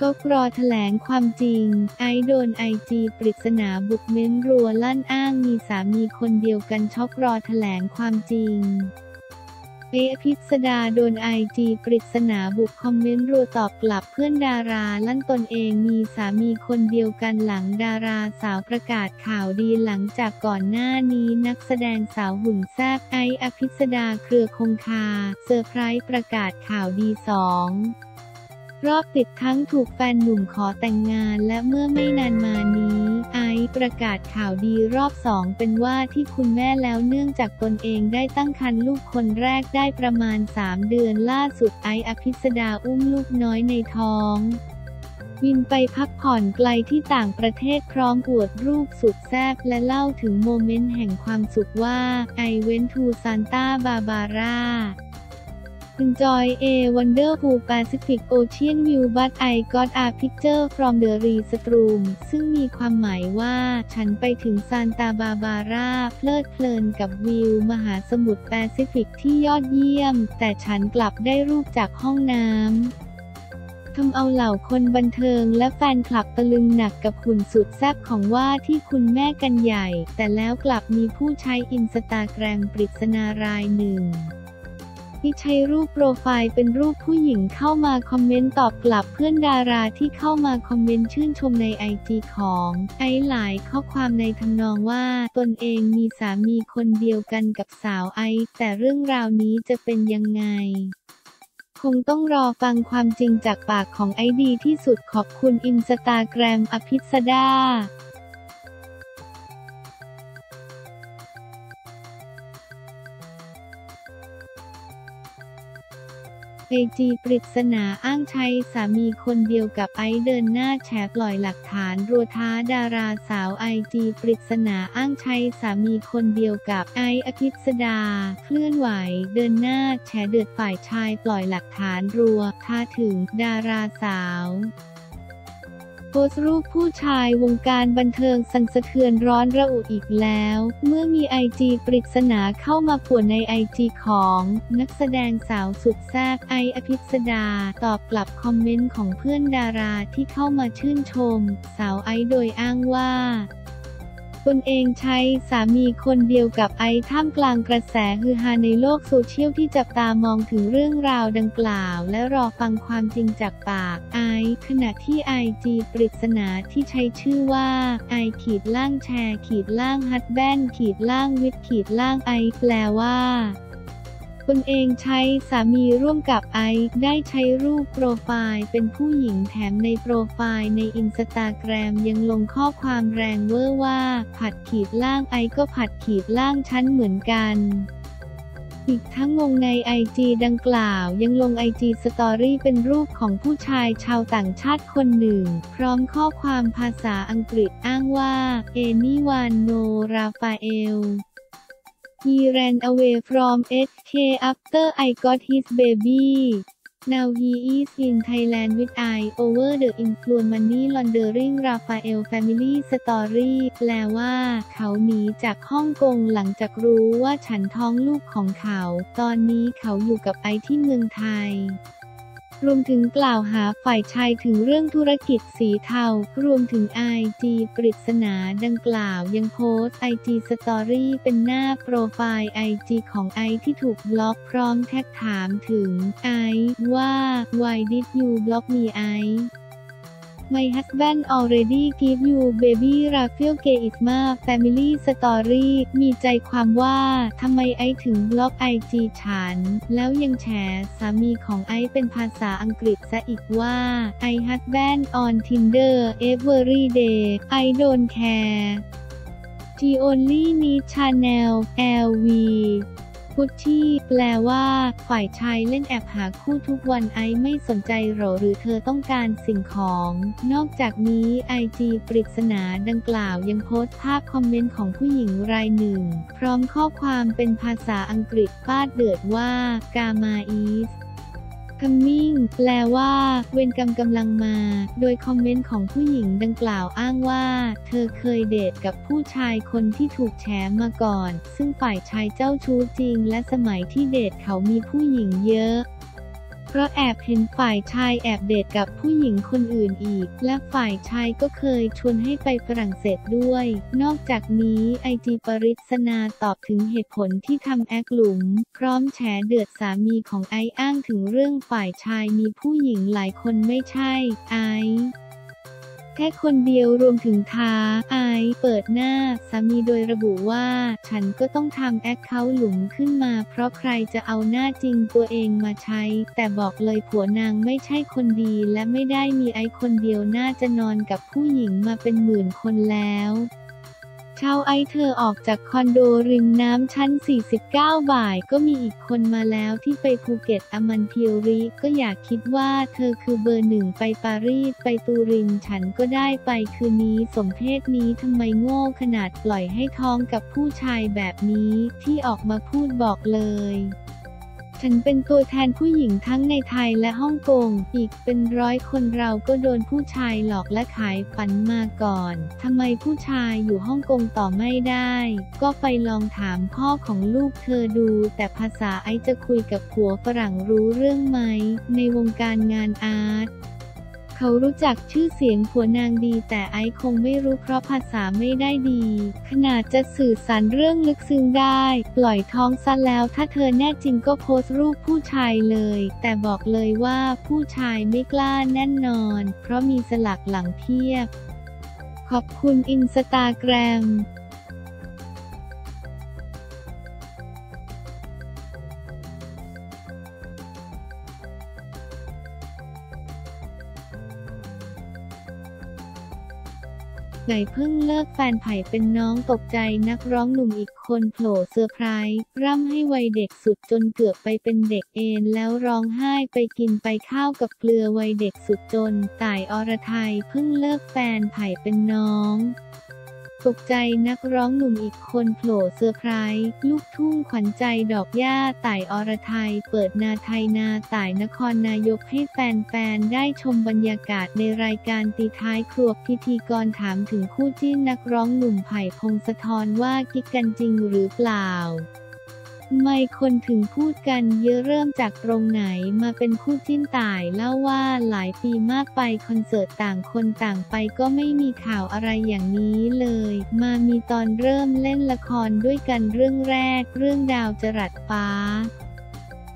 ก็กรอแถลงความจริง ไอโดนไอจีปริศนาบุกเม้นรัวลั่นอ้างมีสามีคนเดียวกันช็อกรอแถลงความจริงเอะพิสดาโดนไอจีปริศนาบุกคอมเมนต์รัวตอบกลับเพื่อนดาราลั่นตนเองมีสามีคนเดียวกันหลังดาราสาวประกาศข่าวดีหลังจากก่อนหน้านี้นักแสดงสาวหุ่นแซบไออภิสดาเครือคงคาเซอร์ไพรส์ประกาศข่าวดีสอง รอบติดทั้งถูกแฟนหนุ่มขอแต่งงานและเมื่อไม่นานมานี้ ไอซ์ประกาศข่าวดีรอบสองเป็นว่าที่คุณแม่แล้วเนื่องจากตนเองได้ตั้งครรภ์ลูกคนแรกได้ประมาณ 3 เดือนล่าสุดไอซ์อภิษฎาอุ้มลูกน้อยในท้องบินไปพักผ่อนไกลที่ต่างประเทศพร้อมอวดรูปสุดแซ่บและเล่าถึงโมเมนต์แห่งความสุขว่า I went to Santa Barbara Enjoy a wonderful Pacific Ocean view but I got a picture from the restroom ซึ่งมีความหมายว่า ฉันไปถึงซานตาบาบาราเพลิดเพลินกับวิว มหาสมุทรแปซิฟิกที่ยอดเยี่ยม แต่ฉันกลับได้รูปจากห้องน้ำทำเอาเหล่าคนบันเทิงและแฟนคลับตะลึงหนักกับหุ่นสุดแซ่บของว่าที่คุณแม่กันใหญ่ แต่แล้วกลับมีผู้ใช้อินสตาแกรมปริศนารายหนึ่ง ที่ใช้รูปโปรไฟล์เป็นรูปผู้หญิงเข้ามาคอมเมนต์ตอบกลับเพื่อนดาราที่เข้ามาคอมเมนต์ชื่นชมในไอจีของไอซ์หลายข้อความในทำนองว่าตนเองมีสามีคนเดียวกันกับสาวไอซ์ แต่เรื่องราวนี้จะเป็นยังไงคงต้องรอฟังความจริงจากปากของไอซ์ดีที่สุดขอบคุณอินสตาแกรมอภิสดา ไอจีปริศนาอ้างใช้สามีคนเดียวกับไอเดินหน้าแฉปล่อยหลักฐานรัวท้าดาราสาวไอจีปริศนาอ้างใช้สามีคนเดียวกับไออภิษดา เคลื่อนไหว เดินหน้าแฉเดือดฝ่ายชายปล่อยหลักฐานรัวท้าถึงดาราสาว โพสต์รูปผู้ชายวงการบันเทิงสั่นสะเทือนร้อนระอุอีกแล้ว เมื่อมีไอจีปริศนาเข้ามาป่วนในไอจีของนักแสดงสาวสุดแซ่บไออภิษดา ตอบกลับคอมเมนต์ของเพื่อนดาราที่เข้ามาชื่นชม สาวไอโดยอ้างว่า นเองใช้สามีคนเดียวกับไอท่ามกลางกระแสฮือฮาในโลกโซเชียลที่จับตามองถึงเรื่องราวดังกล่าว และรอฟังความจริงจากปากไอขณะที่ไอจีปริศนาที่ใช้ชื่อว่าไอขีดล่างแชร์ ขีดล่างฮัตแบนขีดล่างวิดขีดล่างไอแปลว่า นเองใช้สามีร่วมกับไอซ์ได้ใช้รูปโปรไฟล์เป็นผู้หญิงแถมในโปรไฟล์ในอินสตาแกรมยังลงข้อความแรงเวอร์ว่า ผัวขีดล่างไอซ์ก็ผัวขีดล่างฉันเหมือนกันอีกทั้งงงในไอจีดังกล่าวยังลงไอจีสตอรี่เป็นรูปของผู้ชายชาวต่างชาติคนหนึ่ง พร้อมข้อความภาษาอังกฤษอ้างว่า anyone no Rafael He ran away from SK after I got his baby. Now he is in Thailand with I over the influence money laundering Raphael family story แปลว่า เขาหนีจากฮ่องกงหลังจากรู้ว่าฉันท้องลูกของเขา ตอนนี้เขาอยู่กับไอที่เมืองไทย รวมถึงกล่าวหาฝ่ายชายถึงเรื่องธุรกิจสีเทา รวมถึงไอจีปริศนาดังกล่าวยังโพสต์ IG Story เป็นหน้าโปรไฟล์ไอจีของไอที่ถูกบล็อกพร้อมแท็กถามถึงไอว่า Why did you block me ไอ My husband already give you baby Rafael K Isma Family Story มีใจความว่าทำไมไอถึงบล็อกไอจีฉัน แล้วยังแฉสามีของไอเป็นภาษาอังกฤษซะอีกว่า I husband on Tinder every day I don't care She only need Chanel LV พุชชี่แปลว่า ฝ่ายชายเล่นแอบหาคู่ทุกวันไอไม่สนใจหรอหรือเธอต้องการสิ่งของ นอกจากนี้ไอจีปริศนาดังกล่าวยังโพสต์ภาพคอมเมนต์ของผู้หญิงรายหนึ่ง พร้อมข้อความเป็นภาษาอังกฤษฟาดเดือดว่ากามาอีส coming แปลว่า เวรกรรมกำลังมา โดยคอมเมนต์ของผู้หญิงดังกล่าวอ้างว่า เธอเคยเดทกับผู้ชายคนที่ถูกแฉมาก่อน ซึ่งฝ่ายชายเจ้าชู้จริง และสมัยที่เดทเขามีผู้หญิงเยอะ เพราะแอบเห็นฝ่ายชายแอบเดทกับผู้หญิงคนอื่นอีก และฝ่ายชายก็เคยชวนให้ไปฝรั่งเศสด้วย นอกจากนี้ไอจีปริศนาตอบถึงเหตุผลที่ทำแอคหลุม พร้อมแฉเดือดสามีของไออ้างถึงเรื่องฝ่ายชายมีผู้หญิงหลายคนไม่ใช่ ไอ แค่คนเดียวรวมถึงท้าไอเปิดหน้าสามีโดยระบุว่า ฉันก็ต้องทำแอคเคาท์หลุมขึ้นมา เพราะใครจะเอาหน้าจริงตัวเองมาใช้ แต่บอกเลยผัวนางไม่ใช่คนดีและไม่ได้มีไอคนเดียวน่าจะนอนกับผู้หญิงมาเป็นหมื่นคนแล้ว เช่าไอเธอออกจากคอนโดริมน้ำชั้น 49 บ่าย ก็มีอีกคนมาแล้วที่ไปภูเก็ตอมันเทียริก็อยากคิดว่าเธอคือเบอร์หนึ่งไปปารีสไปตูรินฉันก็ได้ไปคืนนี้สมเพศนี้ทำไมโง่ขนาดปล่อยให้ท้องกับผู้ชายแบบนี้ที่ออกมาพูดบอกเลย ฉันเป็นตัวแทนผู้หญิงทั้งในไทยและฮ่องกง อีกเป็นร้อยคนเราก็โดนผู้ชายหลอกและขายฝันมาก่อน ทำไมผู้ชายอยู่ฮ่องกงต่อไม่ได้ ก็ไปลองถามพ่อของลูกเธอดู แต่ภาษาไอจะคุยกับผัวฝรั่งรู้เรื่องไหม ในวงการงานอาร์ต เขารู้จักชื่อเสียงผัวนางดี แต่ไอซ์คงไม่รู้เพราะภาษาไม่ได้ดี ขนาดจะสื่อสารเรื่องลึกซึ้งได้ ปล่อยท้องซะแล้วถ้าเธอแน่จริงก็โพสต์รูปผู้ชายเลย แต่บอกเลยว่าผู้ชายไม่กล้าแน่นอน เพราะมีสลักหลังเทียบ ขอบคุณอินสตาแกรม ไหนเพิ่งเลิกแฟนไผ่เป็นน้องตกใจนักร้องหนุ่มอีกคนโผล่เซอร์ไพรส์ร่ำให้วัยเด็กสุดจนเกือบไปเป็นเด็กเอนแล้วร้องไห้ไปกินไปข้าวกับเกลือวัยเด็กสุดจนต่ายอรไทยเพิ่งเลิกแฟนไผ่เป็นน้อง ตกใจนักร้องหนุ่มอีกคนโผล่เซอร์ไพรส์ลูกทุ่งขวัญใจดอกหญ้าต่ายอรไทย เปิดนาไทยนาต่ายนครนายกให้แฟนๆ ได้ชมบรรยากาศในรายการตีท้ายครัวพิธีกรถามถึงคู่จิ้นนักร้องหนุ่มไผ่พงศธรว่ากิ๊กกันจริงหรือเปล่า ไม่คนถึงพูดกันเยอะเริ่มจากตรงไหนมาเป็นคู่จิ้นต่ายเล่าว่าหลายปีมากไปคอนเสิร์ตต่างคนต่างไปก็ไม่มีข่าวอะไรอย่างนี้เลย มามีตอนเริ่มเล่นละครด้วยกันเรื่องแรก เรื่องดาวจรัสฟ้า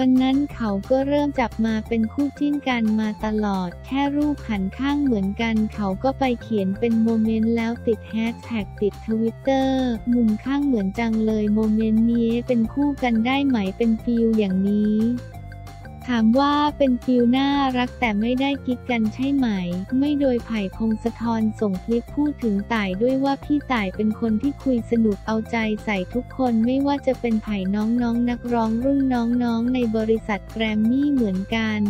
วันนั้นเขาก็เริ่มจับมาเป็นคู่จิ้นกันมาตลอด แค่รูปหันข้างเหมือนกัน เขาก็ไปเขียนเป็นโมเมนต์แล้วติดแฮชแท็กติดทวิตเตอร์มุมข้างเหมือนจังเลยโมเมนต์นี้เป็นคู่กันได้ไหมเป็น feel อย่างนี้ ถามว่าเป็นฟิลน่ารักแต่ไม่ได้กิ๊กกันใช่ไหม ไม่โดยไผ่พงศธรส่งคลิปพูดถึงต่ายด้วยว่าพี่ต่ายเป็นคนที่คุยสนุกเอาใจใส่ทุกคนไม่ว่าจะเป็นไผ่น้องๆนนักร้องรุ่นน้องๆในบริษัทแกรมมี่เหมือนกัน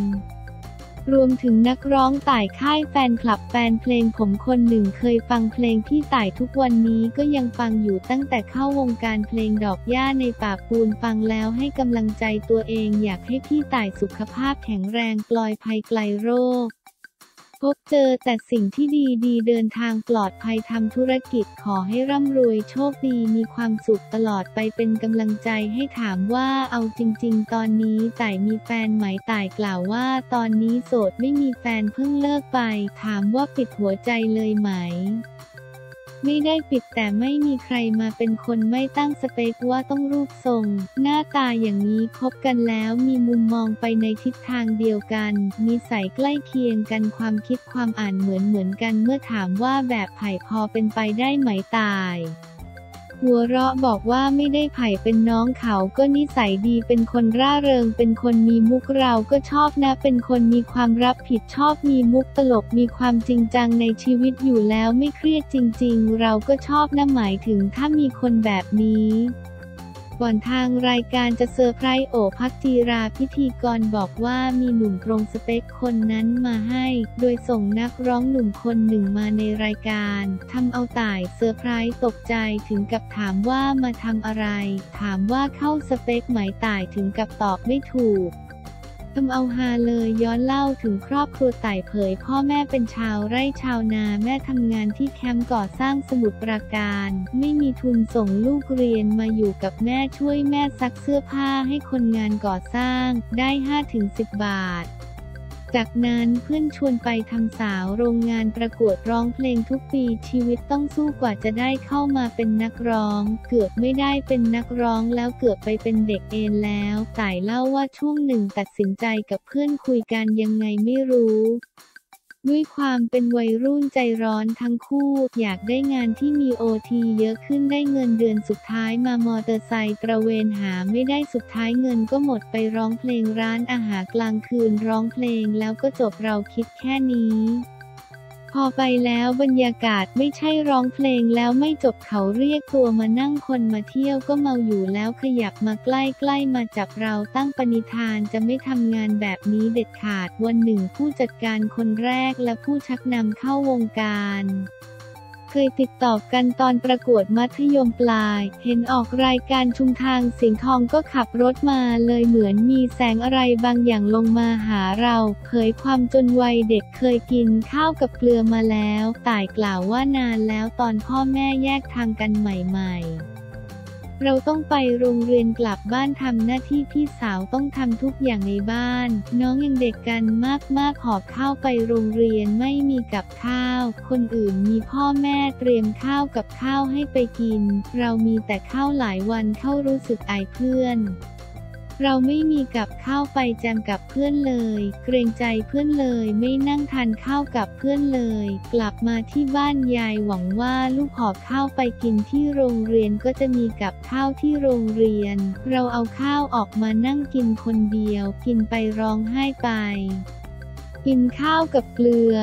รวมถึงนักร้องต่ายค่ายแฟนคลับแฟนเพลงผมคนหนึ่งเคยฟังเพลงพี่ต่ายทุกวันนี้ก็ยังฟังอยู่ตั้งแต่เข้าวงการเพลงดอกหญ้าในป่าปูนฟังแล้วให้กำลังใจตัวเองอยากให้พี่ต่ายสุขภาพแข็งแรงปลอยภัยไกลโรค พบเจอแต่สิ่งที่ดีดีๆเดินทางปลอดภัยทำธุรกิจขอให้ร่ำรวยโชคดีมีความสุขตลอดไปเป็นกำลังใจให้ถามว่าเอาจริง ๆ ตอนนี้ต่ายมีแฟนไหมต่ายกล่าวว่า ตอนนี้โสดไม่มีแฟนเพิ่งเลิกไป ถามว่าปิดหัวใจเลยไหม ไม่ได้ปิดแต่ไม่มีใครมาเป็นคนไม่ตั้งสเปคว่าต้องรูปทรง หน้าตาอย่างนี้คบกันแล้วมีมุมมองไปในทิศทางเดียวกัน มีสายใกล้เคียงกันความคิดความอ่านเหมือนเหมือนกันเมื่อถามว่าแบบไผ่พอเป็นไปได้ไหมตาย หัวเราะบอกว่าไม่ได้ไผ่เป็นน้องเขาก็นิสัยดีเป็นคนร่าเริง เป็นคนมีมุกเราก็ชอบนะ เป็นคนมีความรับผิดชอบมีมุกตลกมีความจริงจังในชีวิตอยู่แล้วไม่เครียดจริง ๆ เราก็ชอบนะหมายถึงถ้ามีคนแบบนี้ ก่อนทางรายการจะเซอร์ไพรส์โอพักจีราพิธีกรบอกว่ามีหนุ่มตรงสเปคคนนั้นมาให้ โดยส่งนักร้องหนุ่มคนหนึ่งมาในรายการทำเอาต่ายเซอร์ไพรส์ตกใจถึงกับถามว่ามาทำอะไร ถามว่าเข้าสเปคไหมต่ายถึงกับตอบไม่ถูก ทำเอาฮาเลยย้อนเล่าถึงครอบครัวต่ายเผยพ่อแม่เป็นชาวไร่ชาวนาแม่ทำงานที่แคมป์ก่อสร้างสมุทรปราการ ไม่มีทุนส่งลูกเรียนมาอยู่กับแม่ช่วยแม่ซักเสื้อผ้าให้คนงานก่อสร้างได้ 5-10 บาท จากนั้นเพื่อนชวนไปทำสาวโรงงานประกวดร้องเพลงทุกปีชีวิตต้องสู้กว่าจะได้เข้ามาเป็นนักร้อง เกือบไม่ได้เป็นนักร้องแล้วเกือบไปเป็นเด็กเอนแล้วต่ายเล่าว่าช่วงหนึ่งตัดสินใจกับเพื่อนคุยกันยังไงไม่รู้ ด้วยความเป็นวัยรุ่นใจร้อนทั้งคู่ อยากได้งานที่มีโอทีเยอะขึ้นได้เงินเดือนสุดท้ายมามอเตอร์ไซค์ตระเวนหาไม่ได้สุดท้ายเงินก็หมดไปร้องเพลงร้านอาหารกลางคืนร้องเพลงแล้วก็จบเราคิดแค่นี้ อไปแล้วบรรยากาศไม่ใช่ร้องเพลงแล้วไม่จบเขาเรียกตัวมานั่งคนมาเที่ยวก็เมาอยู่แล้วขยับมาใกล้ๆมาจับเราตั้งปณิธานจะไม่ทำงานแบบนี้เด็ดขาดวันหนึ่งผู้จัดการคนแรกและผู้ชักนำเข้าวงการ เคยติดต่อกันตอนประกวดมัธยมปลาย เห็นออกรายการชุมทางสิงทองก็ขับรถมาเลยเหมือนมีแสงอะไรบางอย่างลงมาหาเราเผยความจนวัยเด็กเคยกินข้าวกับเกลือมาแล้ว ต่ายกล่าวว่านานแล้วตอนพ่อแม่แยกทางกันใหม่ ๆ เราต้องไปโรงเรียนกลับบ้านทำหน้าที่พี่สาวต้องทำทุกอย่างในบ้าน น้องยังเด็กกันมากๆหอบข้าวไปโรงเรียนไม่มีกับข้าว คนอื่นมีพ่อแม่เตรียมข้าวกับข้าวให้ไปกิน เรามีแต่ข้าวหลายวันเข้ารู้สึกอายเพื่อน เราไม่มีกับข้าวไปแจมกับเพื่อนเลย เกรงใจเพื่อนเลยไม่นั่งทานข้าวกับเพื่อนเลย กลับมาที่บ้านยายหวังว่าลูกหอบข้าวไปกินที่โรงเรียนก็จะมีกับข้าวที่โรงเรียน เราเอาข้าวออกมานั่งกินคนเดียว กินไปร้องไห้ไป กินข้าวกับเกลือ